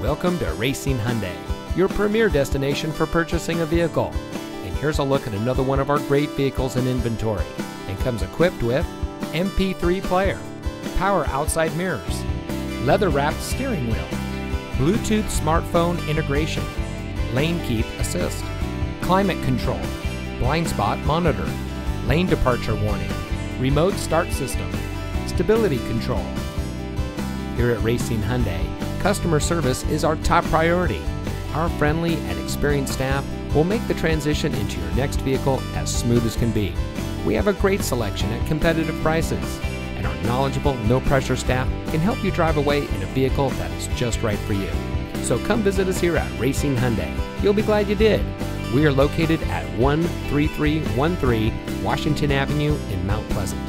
Welcome to Racine Hyundai, your premier destination for purchasing a vehicle. And here's a look at another one of our great vehicles in inventory and comes equipped with MP3 player, power outside mirrors, leather wrapped steering wheel, Bluetooth smartphone integration, lane keep assist, climate control, blind spot monitor, lane departure warning, remote start system, stability control. Here at Racine Hyundai, customer service is our top priority. Our friendly and experienced staff will make the transition into your next vehicle as smooth as can be. We have a great selection at competitive prices, and our knowledgeable, no pressure staff can help you drive away in a vehicle that is just right for you. So come visit us here at Racine Hyundai. You'll be glad you did. We are located at 13313 Washington Avenue in Mount Pleasant.